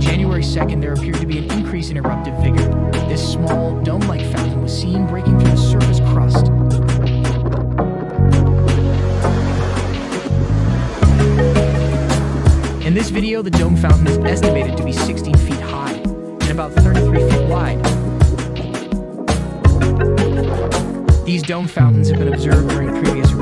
January 2nd, there appeared to be an increase in eruptive vigor. This small, dome-like fountain was seen breaking through the surface crust. In this video, the dome fountain is estimated to be 16 feet high and about 33 feet wide. These dome fountains have been observed during previous eruptions.